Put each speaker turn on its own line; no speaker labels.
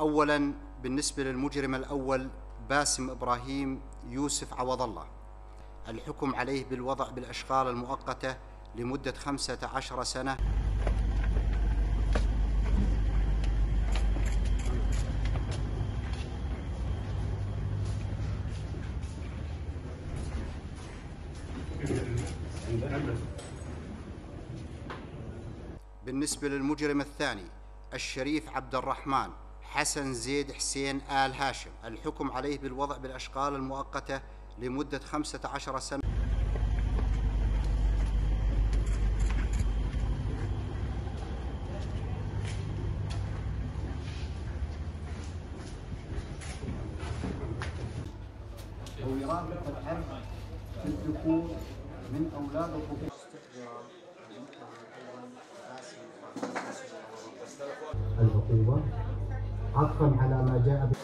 اولا بالنسبة للمجرم الأول باسم إبراهيم يوسف عوض الله. الحكم عليه بالوضع بالأشغال المؤقتة لمدة خمسة عشر سنة. بالنسبة للمجرم الثاني الشريف عبد الرحمن حسن زيد حسين آل هاشم. الحكم عليه بالوضع بالأشغال المؤقتة لمدة خمسة عشر سنة.
في الذكور من أولاد الذكور العقوبة عطفا على ما جاء به.